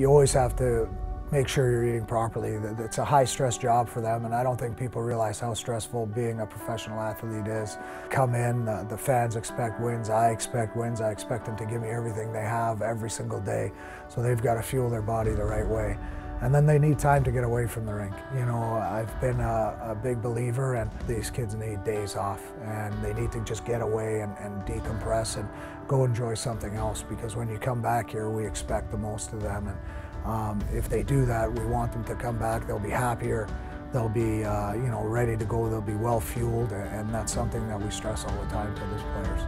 you always have to make sure you're eating properly. It's a high stress job for them, and I don't think people realize how stressful being a professional athlete is. Come in, uh, the fans expect wins, I expect wins, I expect them to give me everything they have every single day. So they've got to fuel their body the right way. And then they need time to get away from the rink. You know, I've been a, a big believer, and these kids need days off, and they need to just get away and, and decompress and go enjoy something else. Because when you come back here, we expect the most of them. And um, if they do that, we want them to come back. They'll be happier. They'll be, uh, you know, ready to go. They'll be well fueled, and that's something that we stress all the time to these players.